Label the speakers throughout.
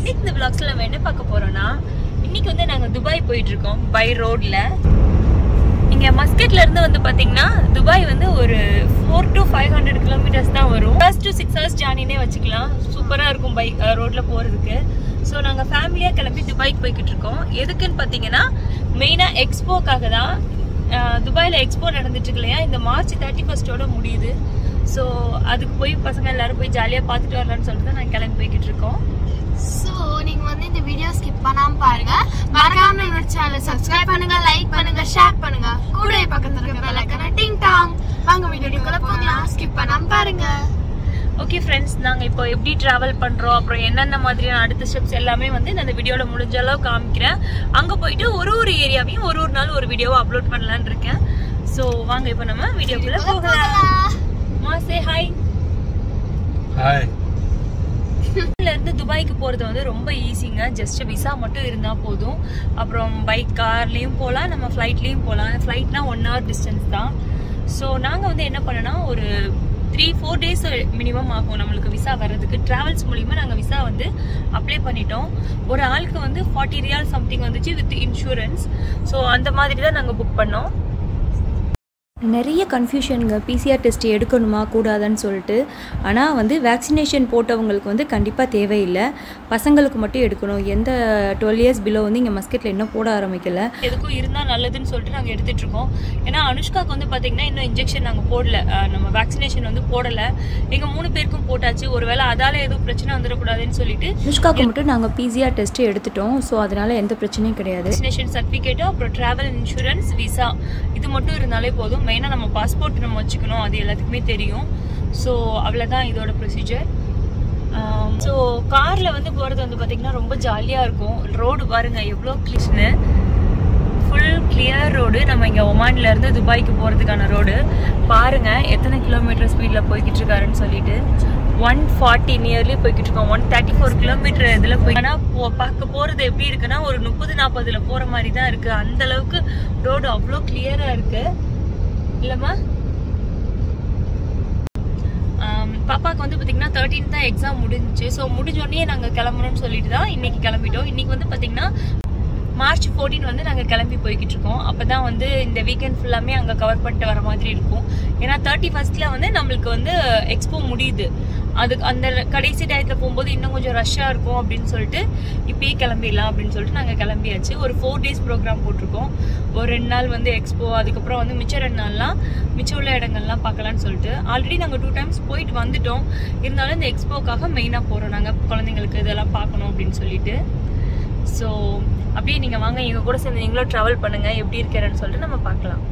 Speaker 1: இன்னைக்கு இந்த vlogsல நம்ம என்ன பார்க்க போறோம்னா இன்னைக்கு வந்து நாங்க துபாய் போயிட்டு இருக்கோம் பை ரோட்ல. இங்க மஸ்கட்ல இருந்து வந்து பாத்தீங்கன்னா துபாய் வந்து ஒரு four to five hundred kilometres தான் வரும். ஃபர்ஸ்ட் டு சிக்ஸ் ஹவர்ஸ் ஜேர்னினே வச்சுக்கலாம். சூப்பரா இருக்கும் பைக் ரோட்ல போறதுக்கு. ஸோ நாங்கள் ஃபேமிலியாக கிளம்பி துபாய்க்கு போய்கிட்டு இருக்கோம் எதுக்குன்னு பார்த்தீங்கன்னா மெயினாக எக்ஸ்போக்காக தான் துபாயில் எக்ஸ்போ நடந்துட்டு இல்லையா? இந்த மார்ச் தேர்ட்டி ஃபர்ஸ்டோட முடியுது. ஸோ அதுக்கு போய் பசங்க எல்லாரும் போய் ஜாலியாக பார்த்துட்டு வரலான்னு சொல்லிட்டு தான் நாங்கள் கிளம்பி போய்கிட்டு இருக்கோம்
Speaker 2: ஸோ நீங்க வந்து இந்த வீடியோ ஸ்கிப் பண்ணாம பாருங்க. மறக்காம என்னோட சேனலை சப்ஸ்கிரைப் பண்ணுங்க லைக் பண்ணுங்க ஷேர் பண்ணுங்க. கூட பக்கத்துல இருக்க பெல் ஐக்கனை டிங் டாங் வாங்க வீடியோக்குள்ள போகலாம். ஸ்கிப் பண்ணாம பாருங்க.
Speaker 1: ஓகே ஃப்ரெண்ட்ஸ் நாங்கள் இப்போ எப்படி ட்ராவல் பண்ணுறோம் அப்புறம் என்னென்ன மாதிரியான அடுத்த ஸ்டெப்ஸ் எல்லாமே வந்து நான் இந்த வீடியோவில் முடிஞ்ச அளவு காமிக்கிறேன். அங்கே போயிட்டு ஒரு ஒரு ஏரியாவையும் ஒரு ஒரு நாள் ஒரு வீடியோவை அப்லோட் பண்ணலான்னு இருக்கேன். ஸோ வாங்க இப்போ நம்ம வீடியோக்குள்ளே போகலாம். மாசே ஹாய்
Speaker 3: ஹாய்
Speaker 1: இருந்து துபாய்க்கு போகிறது வந்து ரொம்ப ஈஸிங்க ஜஸ்ட் விசா மட்டும் இருந்தால் போதும். அப்புறம் பைக் கார்லேயும் போகலாம் நம்ம ஃப்ளைட்லேயும் போகலாம் ஃப்ளைட்னா ஒன் ஹவர் டிஸ்டன்ஸ் தான். ஸோ நாங்கள் வந்து என்ன பண்ணோன்னா ஒரு த்ரீ ஃபோர் டேஸ் மினிமம் ஆகும் நம்மளுக்கு விசா வர்றதுக்கு. ட்ராவல்ஸ் மூலிமா நாங்கள் விசா வந்து அப்ளை பண்ணிட்டோம். ஒரு ஆளுக்கு வந்து ஃபார்ட்டி ரியால் சம்திங் வந்துச்சு வித் இன்சூரன்ஸ் ஸோ அந்த மாதிரி தான் நாங்கள் புக் பண்ணோம்.
Speaker 4: நிறைய கன்ஃபியூஷனுங்க பிசிஆர் டெஸ்ட் எடுக்கணுமா கூடாதான்னு சொல்லிட்டு. ஆனால் வந்து வேக்சினேஷன் போட்டவங்களுக்கு வந்து கண்டிப்பாக தேவையில்லை. பசங்களுக்கு மட்டும் எடுக்கணும். எந்த டுவெல் இயர்ஸ் பிலோ வந்து இங்கே மஸ்கெட்டில் இன்னும் போட ஆரம்பிக்கல.
Speaker 1: எதுக்கும் இருந்தால் நல்லதுன்னு சொல்லிட்டு நாங்கள் எடுத்துட்டு இருக்கோம். ஏன்னா அனுஷ்காக்கு வந்து பார்த்தீங்கன்னா இன்னும் இன்ஜெக்ஷன் நாங்கள் போடல. நம்ம வேக்சினேஷன் வந்து போடலை. எங்கள் மூணு பேருக்கும் போட்டாச்சு. ஒருவேளை அதால எதுவும் பிரச்சனை வந்துடக்கூடாதுன்னு சொல்லிட்டு
Speaker 4: அனுஷ்காக்கு மட்டும் நாங்கள் பிசிஆர் டெஸ்ட்டு எடுத்துட்டோம். ஸோ அதனால் எந்த பிரச்சனையும் கிடையாது.
Speaker 1: வேக்சினேஷன் சர்டிஃபிகேட்டும் அப்புறம் ட்ராவல் இன்சூரன்ஸ் விசா இது மட்டும் இருந்தாலே போதும். மெயினாக நம்ம பாஸ்போர்ட் நம்ம வச்சுக்கணும் அது எல்லாத்துக்குமே தெரியும். ஸோ அவ்வளோதான் இதோட ப்ரொசீஜர் ஸோ காரில் வந்து போகிறது வந்து பார்த்திங்கன்னா ரொம்ப ஜாலியாக இருக்கும். ரோடு பாருங்கள் எவ்வளோ கிளிஷ்னு ஃபுல் கிளியர் ரோடு நம்ம இங்கே ஒமான்லேருந்து துபாய்க்கு போகிறதுக்கான ரோடு பாருங்கள் எத்தனை கிலோமீட்டர் ஸ்பீடில் போய்கிட்டு இருக்காருன்னு சொல்லிட்டு. ஒன் ஃபார்ட்டி நியர்லி போய்கிட்டு இருக்கோம். ஒன் தேர்ட்டி ஃபோர் கிலோமீட்டர் இதில் போய் ஆனால் பார்க்க போகிறது எப்படி இருக்குன்னா ஒரு முப்பது நாற்பதில் போகிற மாதிரி தான் இருக்குது அந்தளவுக்கு ரோடு அவ்வளோ கிளியராக இருக்குது இல்லைம்மா. பாப்பாவுக்கு வந்து பார்த்தீங்கன்னா தேர்ட்டின் தான் எக்ஸாம் முடிஞ்சுச்சு. ஸோ முடிஞ்சோடனே நாங்கள் கிளம்பணும்னு சொல்லிட்டு தான் இன்றைக்கி கிளம்பிட்டோம். இன்றைக்கி வந்து பார்த்தீங்கன்னா மார்ச் 14 வந்து நாங்கள் கிளம்பி போய்கிட்டு இருக்கோம். அப்போ தான் வந்து இந்த வீக்கெண்ட் ஃபுல்லாமே அங்கே கவர் பண்ணிட்டு வர மாதிரி இருக்கும். ஏன்னா தேர்ட்டி ஃபஸ்ட்டில் வந்து நம்மளுக்கு வந்து எக்ஸ்போ முடியுது. அதுக்கு அந்த கடைசி டயத்தில் போகும்போது இன்னும் கொஞ்சம் ரஷ்ஷாக இருக்கும் அப்படின்னு சொல்லிட்டு இப்பயே கிளம்பிடலாம் அப்படின்னு சொல்லிட்டு நாங்கள் கிளம்பியாச்சு. ஒரு ஃபோர் டேஸ் ப்ரோக்ராம் போட்டிருக்கோம். ஒரு ரெண்டு நாள் வந்து எக்ஸ்போ அதுக்கப்புறம் வந்து மிச்ச ரெண்டு நாள்லாம் மிச்சம் உள்ள இடங்கள்லாம் பார்க்கலான்னு சொல்லிட்டு. ஆல்ரெடி நாங்கள் டூ டைம்ஸ் போயிட்டு வந்துட்டோம். இருந்தாலும் இந்த எக்ஸ்போக்காக மெயினாக போகிறோம் நாங்கள் குழந்தைங்களுக்கு இதெல்லாம் பார்க்கணும் அப்படின்னு சொல்லிட்டு. ஸோ அப்படியே நீங்கள் வாங்க. எங்கள் கூட சேர்ந்து நீங்களும் ட்ராவல் பண்ணுங்கள் எப்படி இருக்கிறேன்னு சொல்லிட்டு நம்ம பார்க்கலாம்.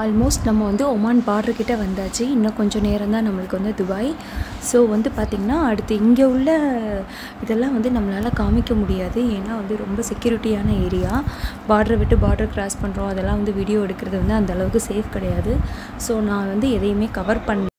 Speaker 4: ஆல்மோஸ்ட் நம்ம வந்து ஒமான் பார்டர்கிட்ட வந்தாச்சு. இன்னும் கொஞ்சம் நேரம் தான் நம்மளுக்கு வந்து துபாய். ஸோ வந்து பார்த்திங்கன்னா அடுத்து இங்கே உள்ள இதெல்லாம் வந்து நம்மளால் காமிக்க முடியாது. ஏன்னா வந்து ரொம்ப செக்யூரிட்டியான ஏரியா பார்டரை விட்டு பார்டர் கிராஸ் பண்ணுறோம் அதெல்லாம் வந்து வீடியோ எடுக்கிறது வந்து அந்த அளவுக்கு சேஃப் கிடையாது. ஸோ நான் வந்து எதையுமே கவர் பண்ண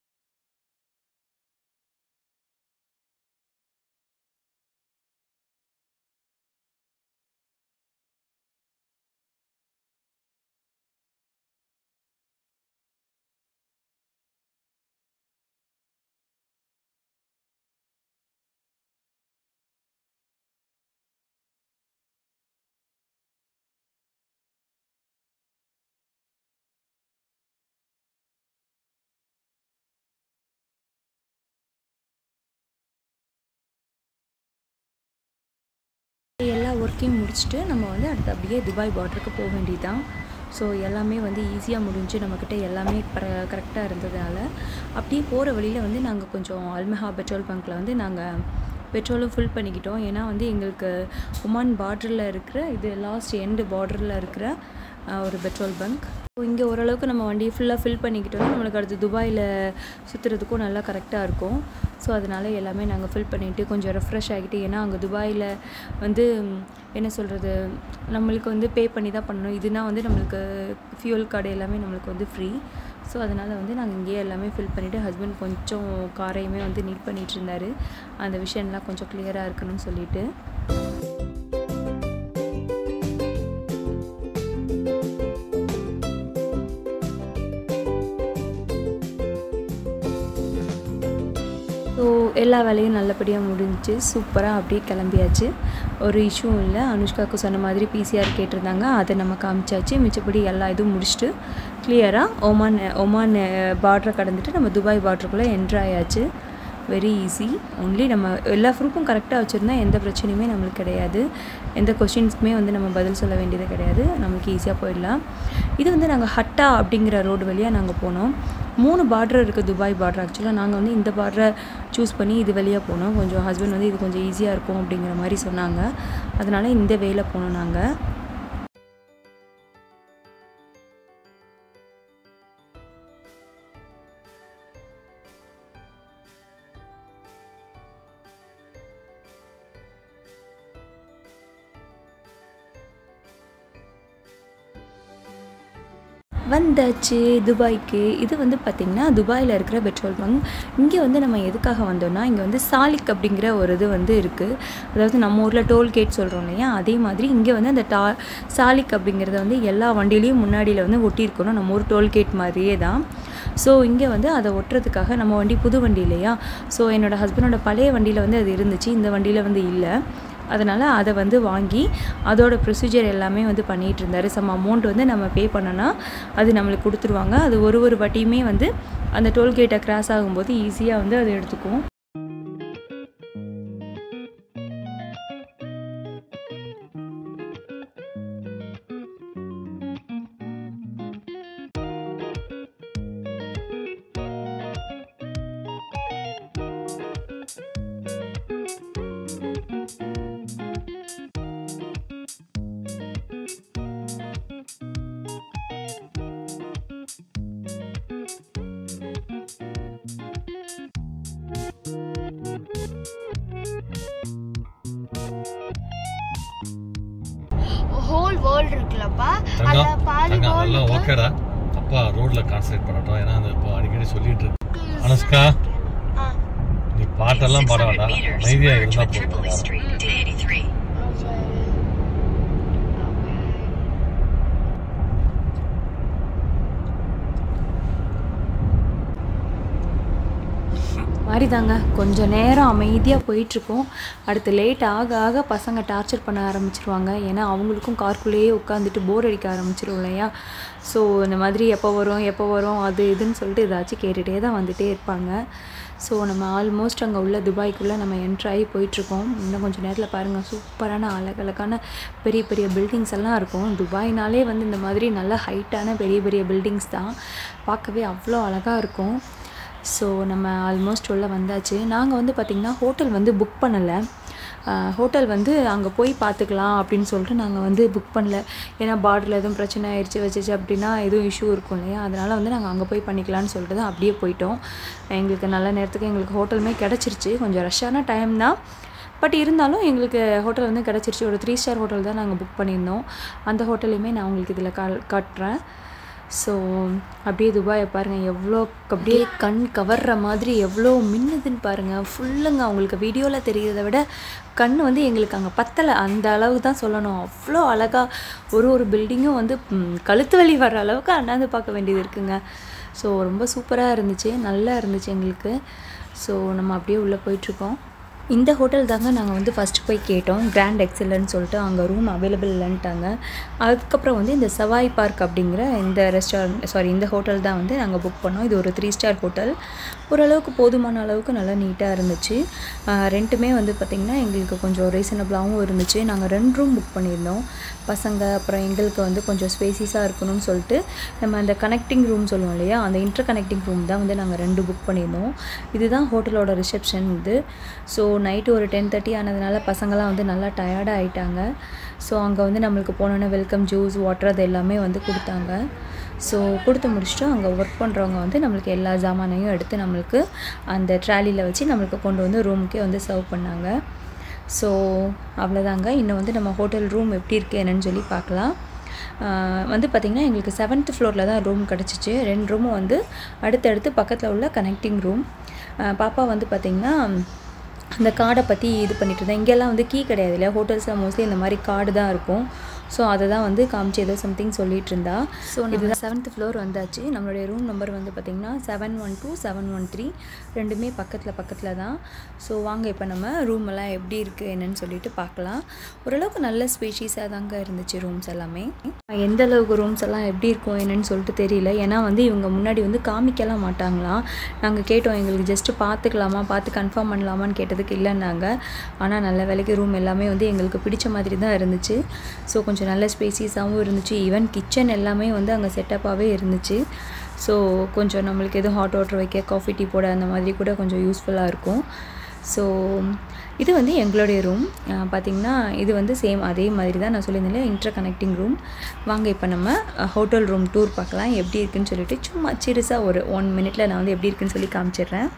Speaker 4: ஒர்க்கிங் ஒர்க்கையும் முடிச்சுட்டு நம்ம வந்து அடுத்து அப்படியே துபாய் பார்டருக்கு போக வேண்டியதுதான். ஸோ எல்லாமே வந்து ஈஸியாக முடிஞ்சு நம்மக்கிட்ட எல்லாமே கரெக்டாக இருந்ததுனால அப்படியே போகிற வழியில் வந்து நாங்கள் கொஞ்சம் அல்மெஹா பெட்ரோல் பங்க்கில் வந்து நாங்கள் பெட்ரோலும் ஃபில் பண்ணிக்கிட்டோம். ஏன்னா வந்து எங்களுக்கு ஒமான் பார்டரில் இருக்கிற இது லாஸ்ட் எண்டு பார்டரில் இருக்கிற ஒரு பெட்ரோல் பங்க் இங்கே ஓரளவுக்கு நம்ம வண்டியை ஃபுல்லாக ஃபில் பண்ணிக்கிட்டோம்னா நம்மளுக்கு அடுத்து துபாயில் சுற்றுறதுக்கும் நல்லா கரெக்டாக இருக்கும். ஸோ அதனால் எல்லாமே நாங்கள் ஃபில் பண்ணிவிட்டு கொஞ்சம் ரெஃப்ரெஷ் ஆகிட்டு ஏன்னா அங்கே துபாயில் வந்து என்ன சொல்கிறது நம்மளுக்கு வந்து பே பண்ணி தான் பண்ணணும். இதுனா வந்து நம்மளுக்கு ஃபியூல் கார்டு எல்லாமே நம்மளுக்கு வந்து ஃப்ரீ ஸோ அதனால் வந்து நாங்கள் இங்கேயே எல்லாமே ஃபில் பண்ணிவிட்டு ஹஸ்பண்ட் கொஞ்சம் காரையுமே வந்து நீட் பண்ணிகிட்டு இருந்தார். அந்த விஷயம்லாம் கொஞ்சம் கிளியராக இருக்கணும்னு சொல்லிட்டு. எல்லா வேலையும் நல்லபடியாக முடிஞ்சுச்சு. சூப்பராக அப்படியே கிளம்பியாச்சு. ஒரு இஷ்யூவும் இல்லை. அனுஷ்காவுக்கு சொன்ன மாதிரி பிசிஆர் கேட்டிருந்தாங்க. அதை நம்ம காமிச்சாச்சு. மிச்சப்படி எல்லா இதுவும் முடிச்சுட்டு கிளியராக ஒமான் ஒமான் பார்டரை கடந்துட்டு நம்ம துபாய் பார்டருக்குள்ளே என்ட்ரு ஆயாச்சு. வெரி ஈஸி ஒன்லி நம்ம எல்லா ப்ரூஃபும் கரெக்டாக வச்சுருந்தா எந்த பிரச்சனையுமே நம்மளுக்கு கிடையாது. எந்த கொஷின்ஸ்க்குமே வந்து நம்ம பதில் சொல்ல வேண்டியது கிடையாது. நமக்கு ஈஸியாக போயிடலாம். இது வந்து நாங்கள் ஹட்டா அப்படிங்கிற ரோடு வழியாக நாங்கள் போனோம். மூணு பார்டர் இருக்குது துபாய் பார்டர். ஆக்சுவலாக நாங்கள் வந்து இந்த பார்டரை சூஸ் பண்ணி இது வழியாக போனோம். கொஞ்சம் ஹஸ்பண்ட் வந்து இது கொஞ்சம் ஈஸியாக இருக்கும் அப்படிங்கிற மாதிரி சொன்னாங்க. அதனால் இந்த வேலை போனோம் நாங்கள் வந்தாச்சு துபாய்க்கு. இது வந்து பார்த்திங்கன்னா துபாயில் இருக்கிற பெட்ரோல் பங்க். இங்கே வந்து நம்ம எதுக்காக வந்தோம்னா இங்கே வந்து சாலிக் அப்படிங்கிற ஒரு இது வந்து இருக்குது அதாவது நம்ம ஊரில் டோல்கேட் சொல்கிறோம் இல்லையா? அதே மாதிரி இங்கே வந்து அந்த டா சாலிக் அப்படிங்கிறத வந்து எல்லா வண்டியிலையும் முன்னாடியில் வந்து ஒட்டியிருக்கணும். நம்ம ஊர் டோல்கேட் மாதிரியே தான். ஸோ இங்கே வந்து அதை ஒட்டுறதுக்காக நம்ம வண்டி புது வண்டி இல்லையா? ஸோ என்னோடய ஹஸ்பண்டோட பழைய வண்டியில் வந்து அது இருந்துச்சு. இந்த வண்டியில் வந்து இல்லை. அதனால் அதை வந்து வாங்கி அதோட ப்ரொசீஜர் எல்லாமே வந்து பண்ணிகிட்டு இருந்தார். சம் அமௌண்ட் வந்து நம்ம பே பண்ணோன்னா அது நம்மளுக்கு கொடுத்துருவாங்க. அது ஒரு ஒரு வாட்டியுமே வந்து அந்த டோல்கேட்டை கிராஸ் ஆகும்போது ஈஸியாக வந்து அதை எடுத்துக்கும்
Speaker 2: ஹோல் வேர்ல்ட் இருக்குல்லப்பா அதுல பாதி
Speaker 3: எல்லாம் ஓகேடா. அப்பா ரோட்ல கான்சன்ட்ரேட் பண்ணட்டும் ஏன்னா அந்த இப்போ அடிக்கடி சொல்லிட்டு இருக்கு. அனுஷ்கா நீ பாட்டெல்லாம் பாட வேண்டாம் அமைதியா இருந்தா போதும்.
Speaker 4: மாதிரி தாங்க கொஞ்சம் நேரம் அமைதியாக போயிட்டுருக்கோம். அடுத்து லேட் ஆக ஆக பசங்க டார்ச்சர் பண்ண ஆரம்பிச்சிருவாங்க. ஏன்னா அவங்களுக்கும் கார்க்குள்ளேயே உட்காந்துட்டு போர் அடிக்க ஆரம்பிச்சிரும் இல்லையா? ஸோ இந்த மாதிரி எப்போ வரும் எப்போ வரும் அது இதுன்னு சொல்லிட்டு ஏதாச்சும் கேட்டுகிட்டே தான் வந்துகிட்டே இருப்பாங்க. ஸோ நம்ம ஆல்மோஸ்ட் அங்கே உள்ள துபாய்க்குள்ளே நம்ம என்ட்ரு ஆகி போயிட்டுருக்கோம். இன்னும் கொஞ்சம் நேரத்தில் பாருங்கள் சூப்பரான அழகழகான பெரிய பெரிய பில்டிங்ஸ் எல்லாம் இருக்கும். துபாய்னாலே வந்து இந்த மாதிரி நல்ல ஹைட்டான பெரிய பெரிய பில்டிங்ஸ் தான். பார்க்கவே அவ்வளோ அழகாக இருக்கும். ஸோ நம்ம ஆல்மோஸ்ட் உள்ளே வந்தாச்சு. நாங்கள் வந்து பார்த்திங்கன்னா ஹோட்டல் வந்து புக் பண்ணலை. ஹோட்டல் வந்து அங்கே போய் பார்த்துக்கலாம் அப்படின்னு சொல்லிட்டு நாங்கள் வந்து புக் பண்ணல. ஏன்னா பார்டரில் எதுவும் பிரச்சனை ஆயிடுச்சு வச்சிச்சு அப்படின்னா எதுவும் இஷ்யூ இருக்கும் இல்லையா? அதனால் வந்து நாங்கள் அங்கே போய் பண்ணிக்கலாம்னு சொல்லிட்டு தான் அப்படியே போயிட்டோம். எங்களுக்கு நல்ல நேரத்துக்கு எங்களுக்கு ஹோட்டலுமே கிடச்சிருச்சு. கொஞ்சம் ரஷ்ஷான டைம் தான். பட் இருந்தாலும் எங்களுக்கு ஹோட்டல் வந்து கிடச்சிருச்சு. ஒரு த்ரீ ஸ்டார் ஹோட்டல் தான் நாங்கள் புக் பண்ணியிருந்தோம். அந்த ஹோட்டலையுமே நான் உங்களுக்கு இதில் கா காட்டுறேன். ஸோ அப்படியே துபாயை பாருங்கள் எவ்வளோ அப்படியே கண் கவர்ற மாதிரி எவ்வளோ மின்னுதுன்னு பாருங்கள் ஃபுல்லுங்க அவங்களுக்கு வீடியோவில் தெரிகிறத விட கண் வந்து எங்களுக்கு அங்கே பத்தலை. அந்த அளவுக்கு தான் சொல்லணும். அவ்வளோ அழகாக ஒரு ஒரு பில்டிங்கும் வந்து கழுத்து வலி வர்ற அளவுக்கு அண்ணாந்து பார்க்க வேண்டியது இருக்குங்க. ஸோ ரொம்ப சூப்பராக இருந்துச்சு. நல்லா இருந்துச்சு எங்களுக்கு. ஸோ நம்ம அப்படியே உள்ளே போயிட்டுருக்கோம் இந்த ஹோட்டல் தாங்க நாங்கள் வந்து ஃபஸ்ட்டு போய் கேட்டோம். கிராண்ட் எக்ஸலன்னு சொல்லிட்டு அங்கே ரூம் அவைலபிள் இல்லைன்ட்டாங்க. அதுக்கப்புறம் வந்து இந்த சவாய் பார்க் அப்படிங்கிற இந்த ரெஸ்டாரண்ட் சாரி இந்த ஹோட்டல் தான் வந்து நாங்கள் புக் பண்ணோம். இது ஒரு த்ரீ ஸ்டார் ஹோட்டல் ஓரளவுக்கு போதுமான அளவுக்கு நல்லா நீட்டாக இருந்துச்சு. ரெண்ட்டுமே வந்து பார்த்திங்கன்னா எங்களுக்கு கொஞ்சம் ரீசனபிளாகவும் இருந்துச்சு. நாங்கள் ரெண்டு ரூம் புக் பண்ணியிருந்தோம். பசங்க அப்புறம் எங்களுக்கு வந்து கொஞ்சம் ஸ்பேசிஸாக இருக்கணும்னு சொல்லிட்டு நம்ம அந்த கனெக்டிங் ரூம் சொல்லுவோம் இல்லையா? அந்த இன்டர் கனெக்டிங் ரூம் தான் வந்து நாங்கள் ரெண்டு புக் பண்ணியிருந்தோம். இதுதான் ஹோட்டலோட ரிசப்ஷன் இது. ஸோ நைட்டு ஒரு டென் தேர்ட்டி ஆனதுனால பசங்களாம் வந்து நல்லா டயர்டாக ஆயிட்டாங்க. ஸோ அங்கே வந்து நம்மளுக்கு போனோன்னே வெல்கம் ஜூஸ் வாட்டர் அது எல்லாமே வந்து கொடுத்தாங்க. ஸோ கொடுத்து முடிச்சுட்டு அங்கே ஒர்க் பண்ணுறவங்க வந்து நம்மளுக்கு எல்லா சாமானையும் எடுத்து நம்மளுக்கு அந்த ட்ராலியில் வச்சு நம்மளுக்கு கொண்டு வந்து ரூமுக்கே வந்து சர்வ் பண்ணாங்க. ஸோ அவ்வளோதாங்க இன்னும் வந்து நம்ம ஹோட்டல் ரூம் எப்படி இருக்குது என்னன்னு சொல்லி பார்க்கலாம். வந்து பார்த்திங்கன்னா எங்களுக்கு செவன்த் ஃப்ளோரில் தான் ரூம் கிடச்சிச்சு. ரெண்டு ரூமும் வந்து அடுத்தடுத்து பக்கத்தில் உள்ள கனெக்டிங் ரூம் பாப்பா வந்து பார்த்திங்கன்னா அந்த கார்டை பற்றி இது பண்ணிட்டு இருந்தேன். இங்கெல்லாம் வந்து கீ கிடையாது இல்லையா ஹோட்டல்ஸில் மோஸ்ட்லி இந்த மாதிரி கார்டு தான் இருக்கும். ஸோ அதை தான் வந்து காமிச்சு ஏதோ சம்திங் சொல்லிட்டு இருந்தா ஸோ இதுதான். செவன்த் ஃப்ளோர் வந்தாச்சு. நம்மளுடைய ரூம் நம்பர் வந்து பார்த்திங்கன்னா seven one two seven one three ரெண்டுமே பக்கத்தில் பக்கத்தில் தான். ஸோ வாங்க இப்போ நம்ம ரூம் எல்லாம் எப்படி இருக்குது என்னன்னு சொல்லிட்டு பார்க்கலாம். ஓரளவுக்கு நல்ல ஸ்பேஷியஸாக தாங்க இருந்துச்சு ரூம்ஸ் எல்லாமே. எந்த அளவுக்கு ரூம்ஸ் எல்லாம் எப்படி இருக்கும் என்னன்னு சொல்லிட்டு தெரியல. ஏன்னா வந்து இவங்க முன்னாடி வந்து காமிக்கலாம் மாட்டாங்களாம். நாங்கள் கேட்டோம் எங்களுக்கு ஜஸ்ட்டு பார்த்துக்கலாமா பார்த்து கன்ஃபார்ம் பண்ணலாமான்னு கேட்டதுக்கு இல்லைன்னாங்க. ஆனால் நல்ல வேலைக்கு ரூம் எல்லாமே வந்து எங்களுக்கு பிடிச்ச மாதிரி தான் இருந்துச்சு. ஸோ கொஞ்சம் கொஞ்சம் நல்ல ஸ்பேசியஸாகவும் இருந்துச்சு. ஈவன் கிச்சன் எல்லாமே வந்து அங்கே செட்டப்பாகவே இருந்துச்சு. ஸோ கொஞ்சம் நம்மளுக்கு எதுவும் ஹாட் வாட்டர் வைக்க காஃபி டீ போட அந்த மாதிரி கூட கொஞ்சம் யூஸ்ஃபுல்லாக இருக்கும். ஸோ இது வந்து எங்களுடைய ரூம் பார்த்திங்கன்னா இது வந்து சேம் அதே மாதிரி தான் நான் சொல்லியிருந்தேன் இன்டர் கனெக்டிங் ரூம் வாங்க இப்போ நம்ம ஹோட்டல் ரூம் டூர் பார்க்கலாம். எப்படி இருக்குன்னு சொல்லிட்டு சும்மா சிறுசாக ஒரு ஒன் மினிட்ல நான் வந்து எப்படி இருக்குன்னு சொல்லி காமிச்சிடுறேன்.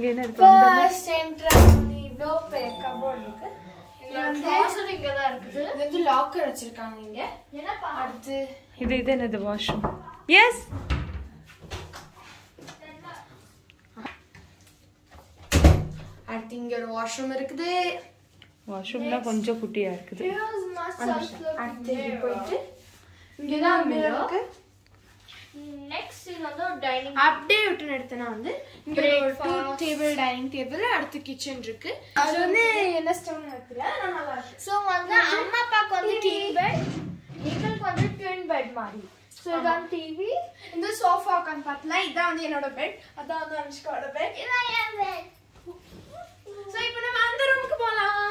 Speaker 4: இங்கே என்ன
Speaker 2: First entrance இவ்வளோ பெரிய cupboard இருக்கு. இது வந்து closet இங்க தான் இருக்குது. இது வந்து locker வச்சிருக்காங்க இங்க. அடுத்து
Speaker 4: இது இது என்னது? வாஷ்ரூம் எஸ்
Speaker 2: அடுத்து இங்க ஒரு வாஷ்ரூம் இருக்குது.
Speaker 4: வாஷ்ரூம்னா கொஞ்சம் குட்டியாக இருக்குது.
Speaker 2: அடுத்து போயிட்டு இங்கதான் இருக்கு.
Speaker 1: நெக்ஸ்ட் இது வந்து ஒரு டைனிங்
Speaker 2: அப்படியே விட்டு எடுத்தனா வந்து இங்க ஒரு டூ டேபிள் டைனிங் டேபிள் அடுத்து கிச்சன் இருக்கு. அது வந்து என்ன ஸ்டோன் வைக்கல நல்லா இருக்கு.
Speaker 1: ஸோ வந்து அம்மா அப்பாவுக்கு வந்து கிங் பெட் எங்களுக்கு வந்து ட்வின் பெட் மாதிரி.
Speaker 2: ஸோ இதான் டிவி இந்த சோஃபா உட்காந்து பார்த்தலாம் இதான் வந்து என்னோட பெட் அதான் வந்து அனுஷ்காவோட பெட்
Speaker 1: இதான் என் பெட்
Speaker 2: ஸோ இப்போ நம்ம அந்த ரூமுக்கு போகலாம்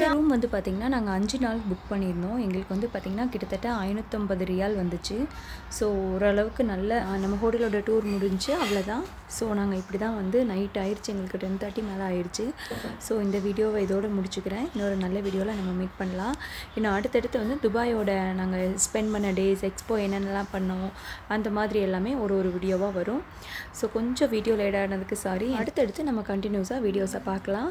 Speaker 4: இந்த ரூம் வந்து பார்த்திங்கன்னா நாங்கள் அஞ்சு நாள் புக் பண்ணியிருந்தோம். எங்களுக்கு வந்து பார்த்திங்கன்னா கிட்டத்தட்ட ஐநூற்றம்பது ரியால் வந்துச்சு. ஸோ ஓரளவுக்கு நல்ல நம்ம ஹோட்டலோட டூர் முடிஞ்சு அவ்வளோதான் ஸோ நாங்கள் இப்படி தான் வந்து நைட் ஆயிடுச்சு எங்களுக்கு டென் தேர்ட்டி மேலே ஆயிடுச்சு ஸோ இந்த வீடியோவை இதோடு முடிச்சுக்கிறேன். இன்னொரு நல்ல வீடியோவில் நம்ம மீட் பண்ணலாம். இன்னும் அடுத்தடுத்து வந்து துபாயோட நாங்கள் ஸ்பெண்ட் பண்ண டேஸ் எக்ஸ்போ என்னென்னலாம் பண்ணோம் அந்த மாதிரி எல்லாமே ஒரு ஒரு வீடியோவாக வரும். ஸோ கொஞ்சம் வீடியோ லேட் ஆனதுக்கு சாரி அடுத்தடுத்து நம்ம கண்டினியூஸாக வீடியோஸை பார்க்கலாம்.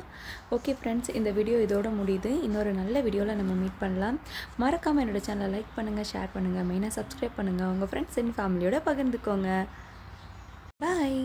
Speaker 4: ஓகே ஃப்ரெண்ட்ஸ் இந்த வீடியோ இதோட முடியுது. இன்னொரு நல்ல வீடியோவில் நம்ம மீட் பண்ணலாம். மறக்காமல் என்னோட சேனலை லைக் பண்ணுங்கள் ஷேர் பண்ணுங்கள் மெயினாக சப்ஸ்கிரைப் பண்ணுங்கள் உங்கள் ஃப்ரெண்ட்ஸ் அண்ட் ஃபேமிலியோட பகிர்ந்துக்கோங்க. பாய்